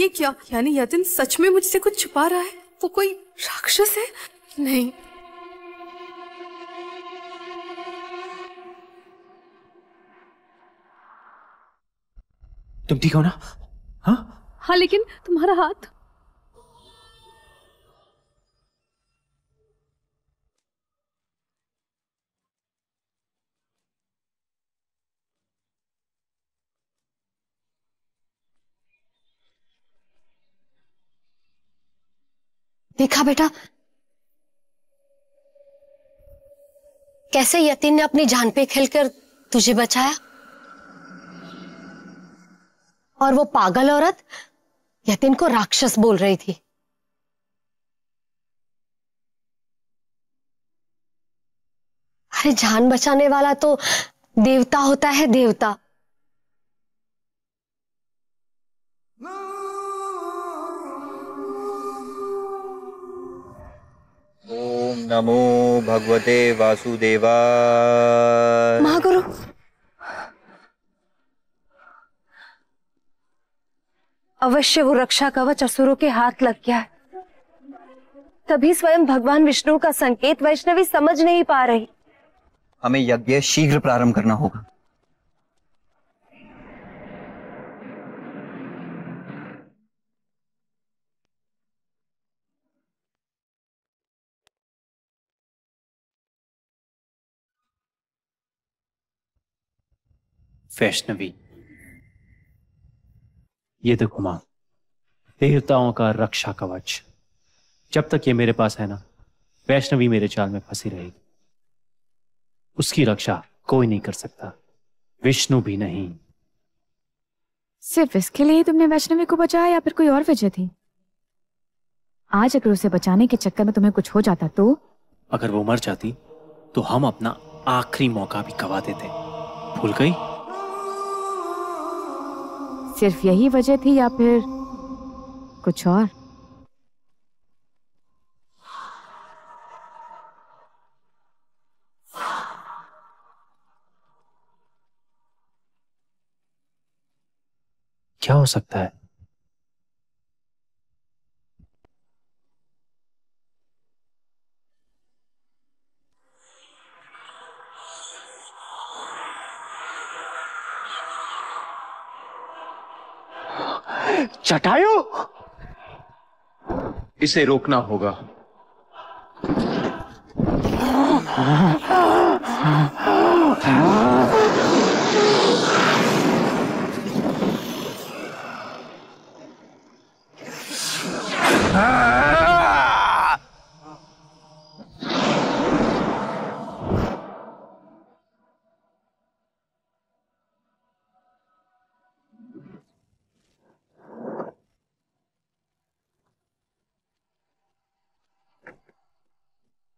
ये क्या? यानी यतिन सच में मुझसे कुछ छुपा रहा है? वो कोई राक्षस है? नहीं। तुम ठीक हो ना? हाँ? हाँ लेकिन तुम्हारा हाथ देखा बेटा? कैसे यतीन ने अपनी जान पे खेलकर तुझे बचाया? और वो पागल औरत यतीन को राक्षस बोल रही थी। अरे जान बचाने वाला तो देवता होता है देवता। ओम नमो भगवते वासुदेवा महागुरु। अवश्य वो रक्षा कवच असुरों के हाथ लग गया है। तभी स्वयं भगवान विष्णु का संकेत वैष्णवी समझ नहीं पा रही। हमें यज्ञ शीघ्र प्रारंभ करना होगा। वैष्णवी। ये देखो माँ देवताओं का रक्षा कवच। जब तक ये मेरे पास है ना वैष्णवी मेरे चाल में फंसी रहेगी। उसकी रक्षा कोई नहीं कर सकता। विष्णु भी नहीं। सिर्फ़ इसके लिए ही तुमने वैष्णवी को बचाया या फिर कोई और वजह थी? आज अगर उसे बचाने के चक्कर में तुम्हें कुछ हो जाता तो? अगर वो मर जाती तो हम अपना आखिरी मौका भी गवा देते। भूल गई? सिर्फ़ यही वजह थी या फिर कुछ और? क्या हो सकता है? चटायो? इसे रोकना होगा।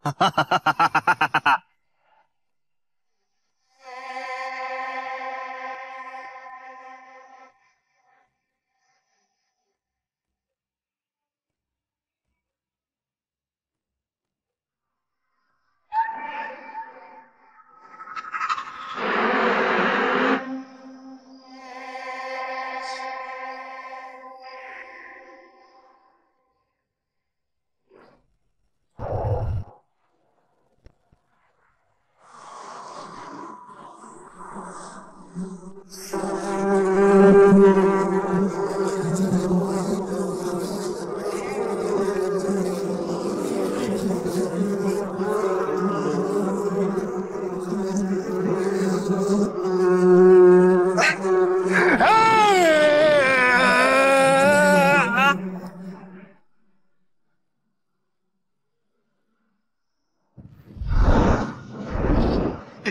哈哈哈哈哈哈哈哈哈哈哈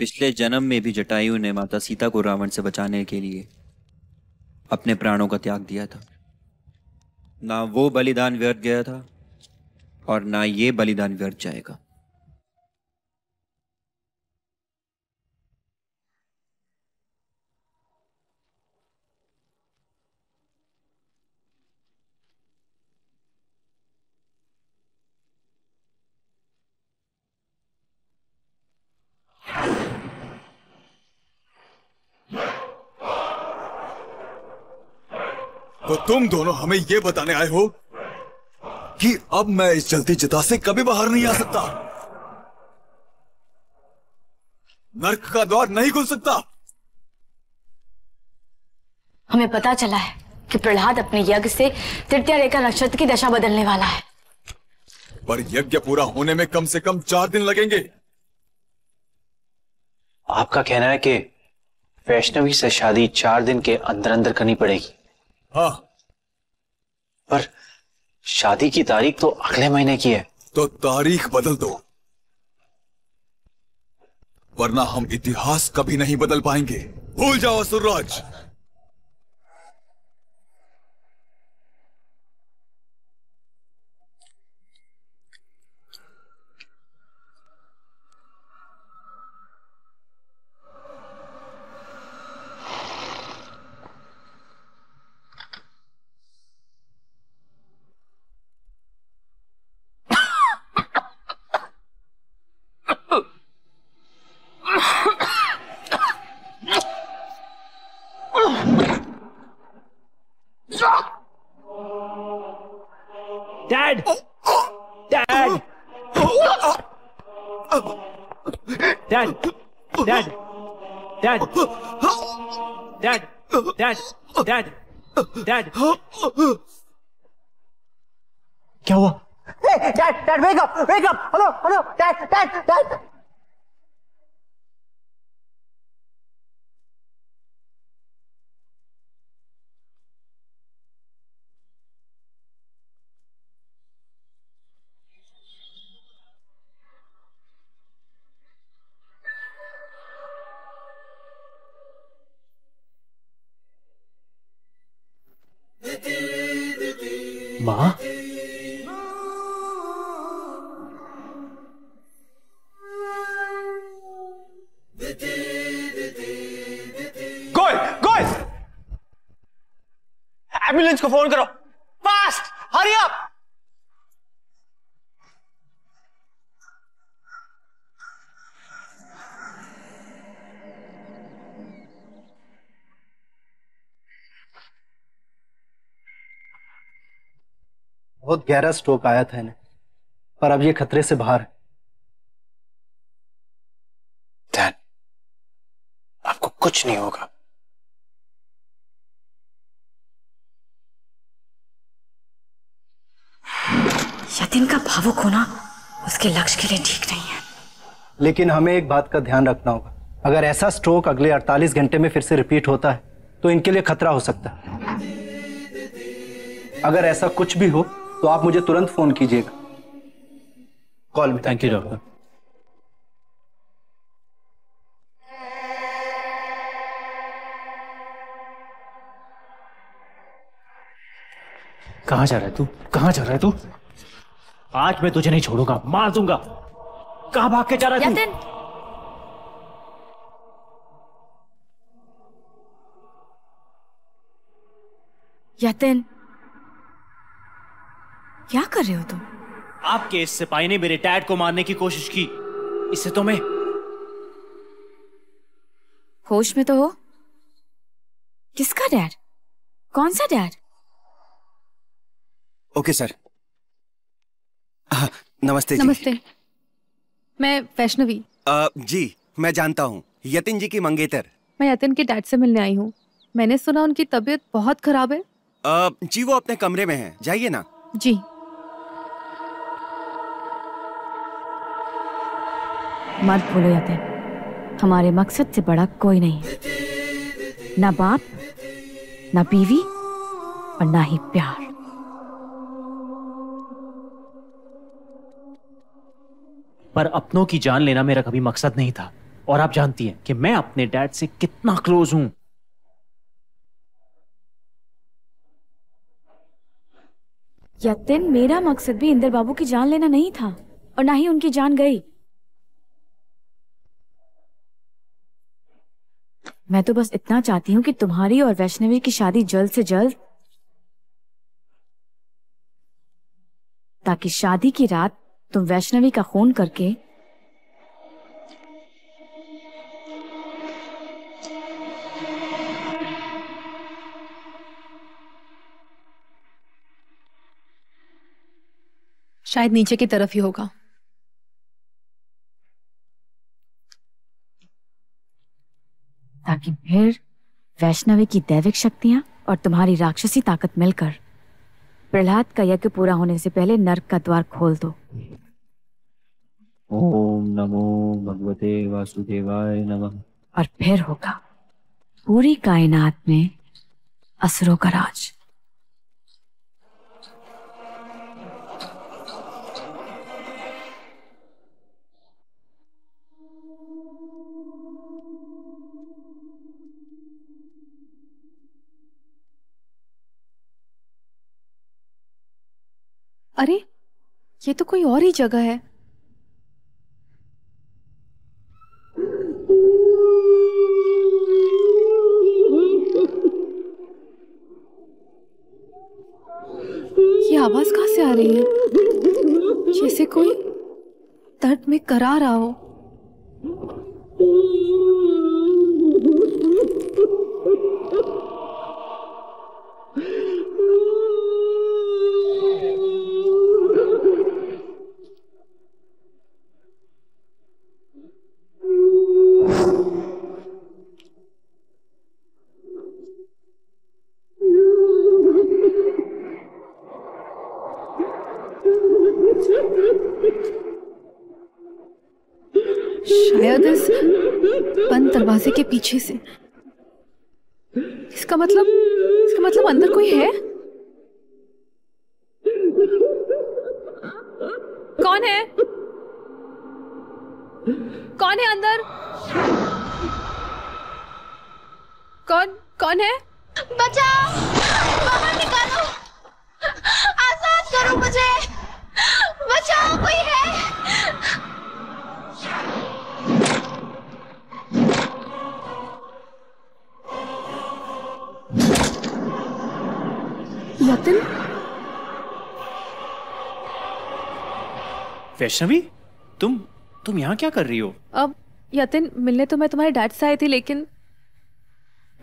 पिछले जन्म में भी जटायु ने माता सीता को रावण से बचाने के लिए अपने प्राणों का त्याग दिया था। ना वो बलिदान व्यर्थ गया था और ना ये बलिदान व्यर्थ जाएगा। तो तुम दोनों हमें ये बताने आए हो कि अब मैं इस जलती चिता से कभी बाहर नहीं आ सकता। नर्क का द्वार नहीं खुल सकता। हमें पता चला है कि प्रहलाद अपने यज्ञ से तृतीय रेखा नक्षत्र की दशा बदलने वाला है। पर यज्ञ पूरा होने में कम से कम चार दिन लगेंगे। आपका कहना है कि वैष्णवी से शादी चार दिन के अंदर अंदर करनी पड़ेगी। हाँ। पर शादी की तारीख तो अगले महीने की है। तो तारीख बदल दो। वरना हम इतिहास कभी नहीं बदल पाएँगे। भूल जाओ असुरराज Dad dad dad dad dad dad dad dad dad क्या हुआ Dad, Dad, wake up! Wake up! Hello, hello, Dad, Dad, Dad! माँ? एंबुलेंस को फ़ोन करो। फास्ट हरी अप बहुत गहरा स्ट्रोक आया था इन्हें। पर अब ये खतरे से बाहर है। डैड आपको कुछ नहीं होगा। यतिन का भावुक होना उसके लक्ष्य के लिए ठीक नहीं है। लेकिन हमें एक बात का ध्यान रखना होगा। अगर ऐसा स्ट्रोक अगले 48 घंटे में फिर से रिपीट होता है तो इनके लिए खतरा हो सकता है। अगर ऐसा कुछ भी हो तो आप मुझे तुरंत फ़ोन कीजिएगा कॉल में थैंक यू डॉक्टर कहाँ जा रहा है तू? कहाँ जा रहा है तू? आज मैं तुझे नहीं छोड़ूँगा मार दूँगा। कहाँ भाग के जा रहा है तू? यतिन। यतिन। क्या कर रहे हो तुम? आपके इस सिपाही ने मेरे डैड को मारने की कोशिश की। इसे तो मैं होश में तो हो। किसका डैड? कौन सा डैड? Okay sir. हाँ, नमस्ते जी। नमस्ते। मैं वैष्णवी। अ, जी मैं जानता हूँ। यतिन जी की मंगेतर। मैं यतिन के डैड से मिलने आई हूँ। मैंने सुना उनकी तबीयत बहुत खराब है। अ, जी वो अपने कमरे में है। जाइए ना। जी। मत भूलो यतिन हमारे मकसद से बड़ा कोई नहीं। ना बाप ना बीवी और ना ही प्यार। पर अपनों की जान लेना मेरा कभी मकसद नहीं था। और आप जानती हैं कि मैं अपने डैड से कितना क्लोज हूँ। यतिन मेरा मकसद भी इंदर बाबू की जान लेना नहीं था। और ना ही उनकी जान गई। मैं तो बस इतना चाहती हूँ कि तुम्हारी और वैष्णवी की शादी जल्द से जल्द ताकि शादी की रात तुम वैष्णवी का खून करके शायद नीचे की तरफ़ ही होगा। ताकि फिर वैष्णवी की दैविक शक्तियाँ और तुम्हारी राक्षसी ताकत मिलकर प्रहलाद का यज्ञ पूरा होने से पहले नर्क का द्वार खोल दो। ओम नमो भगवते वासुदेवाय नमः। और फिर होगा पूरी कायनात में असुरों का राज। अरे, ये तो कोई और ही जगह है। ये आवाज़ कहाँ से आ रही है? जैसे कोई दर्द में करा रहा हो। शायद इस बंद दरवाजे के पीछे से। इसका मतलब इसका मतलब अंदर कोई है? कौन है? कौन है अंदर? कौन कौन है? बचाओ! बाहर निकालो! वैष्णवी तुम तुम यहाँ क्या कर रही हो? अब यतिन मिलने तो मैं तुम्हारे डैड से आई थी लेकिन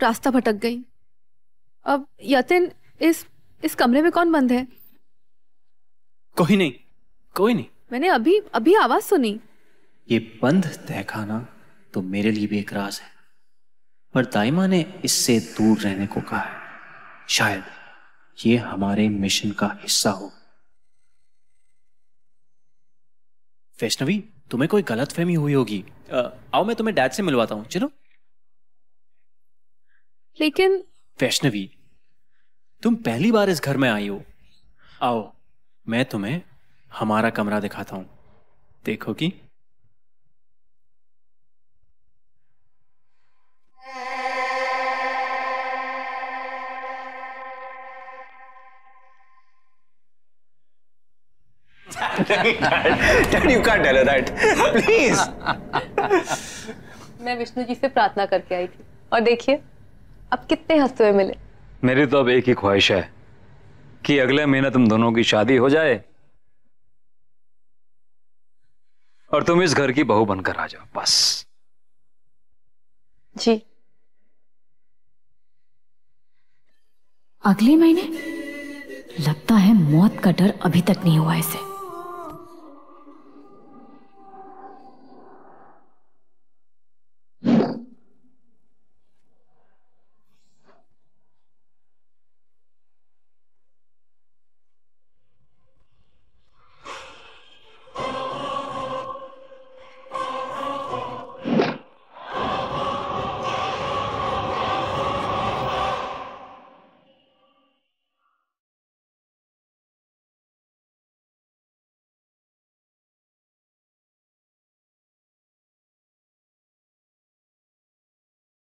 रास्ता भटक गई। अब यतिन इस इस कमरे में कौन बंद है? कोई नहीं कोई नहीं। मैंने अभी अभी आवाज़ सुनी। ये बंद तहखाना तो मेरे लिए भी एक राज है पर दाइमा ने इससे दूर रहने को कहा है। शायद ये हमारे मिशन का हिस्सा हो। वैष्णवी तुम्हें कोई गलत फहमी हुई होगी। आओ मैं तुम्हें डैड से मिलवाता हूँ चलो। लेकिन वैष्णवी तुम पहली बार इस घर में आई हो। आओ मैं तुम्हें हमारा कमरा दिखाता हूँ। देखोगी Dad, you can't tell her that. Please. मैं विष्णु जी से प्रार्थना करके आई थी। और देखिए अब कितने हँसते हुए मिले। मेरी तो अब एक ही ख्वाहिश है कि अगले महीने तुम दोनों की शादी हो जाए और तुम इस घर की बहू बनकर आ जाओ बस। जी। अगले महीने? लगता है मौत का डर अभी तक नहीं हुआ इसे।